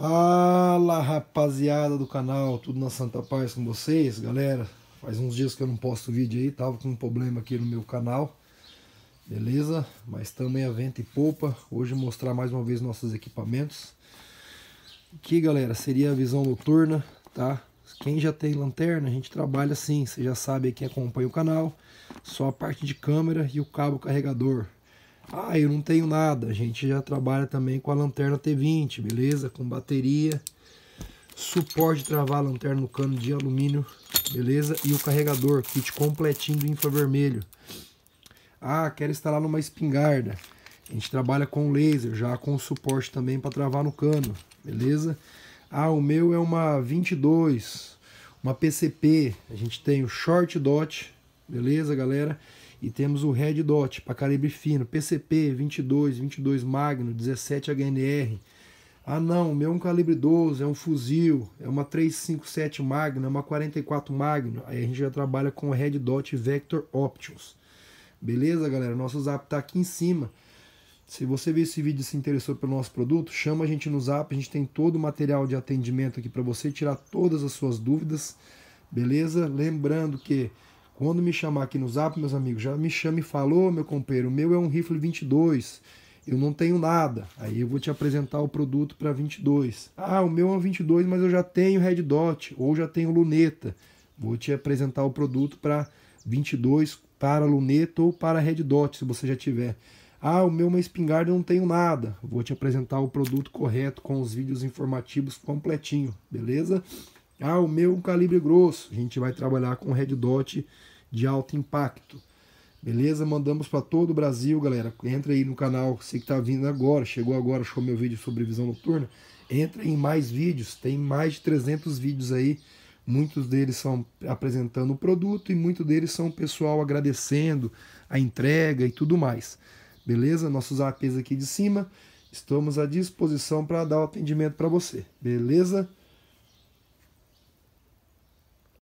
Fala rapaziada do canal, tudo na Santa Paz com vocês, galera. Faz uns dias que eu não posto vídeo aí, tava com um problema aqui no meu canal, beleza? Mas também a vento e poupa. Hoje mostrar mais uma vez nossos equipamentos. Aqui, galera, seria a visão noturna, tá? Quem já tem lanterna, a gente trabalha assim, você já sabe quem acompanha o canal, só a parte de câmera e o cabo carregador, ah, eu não tenho nada. A gente já trabalha também com a lanterna T20, beleza? Com bateria, suporte de travar a lanterna no cano de alumínio, beleza? E o carregador, kit completinho do infravermelho. Ah, quero instalar numa espingarda. A gente trabalha com laser, já com suporte também para travar no cano, beleza? Ah, o meu é uma 22, uma PCP. A gente tem o short dot, beleza, galera? E temos o Red Dot para calibre fino, PCP 22, 22 Magno, 17 HNR. Ah não, o meu é um calibre 12, é um fuzil, é uma 357 Magno, é uma 44 Magno. Aí a gente já trabalha com o Red Dot Vector Options. Beleza, galera? Nosso zap tá aqui em cima. Se você viu esse vídeo e se interessou pelo nosso produto, chama a gente no zap, a gente tem todo o material de atendimento aqui para você tirar todas as suas dúvidas. Beleza? Lembrando que quando me chamar aqui no zap, meus amigos, já me chame e falou, meu companheiro, o meu é um rifle 22, eu não tenho nada. Aí eu vou te apresentar o produto para 22. Ah, o meu é um 22, mas eu já tenho Red Dot ou já tenho luneta. Vou te apresentar o produto para 22 para luneta ou para Red Dot, se você já tiver. Ah, o meu é uma espingarda, eu não tenho nada. Vou te apresentar o produto correto com os vídeos informativos completinho, beleza? Ah, o meu é calibre grosso. A gente vai trabalhar com Red Dot de alto impacto. Beleza? Mandamos para todo o Brasil, galera. Entra aí no canal, você que está vindo agora, chegou agora, achou meu vídeo sobre visão noturna. Entra em mais vídeos, tem mais de 300 vídeos aí. Muitos deles são apresentando o produto e muitos deles são o pessoal agradecendo a entrega e tudo mais. Beleza? Nossos APs aqui de cima. Estamos à disposição para dar o atendimento para você. Beleza?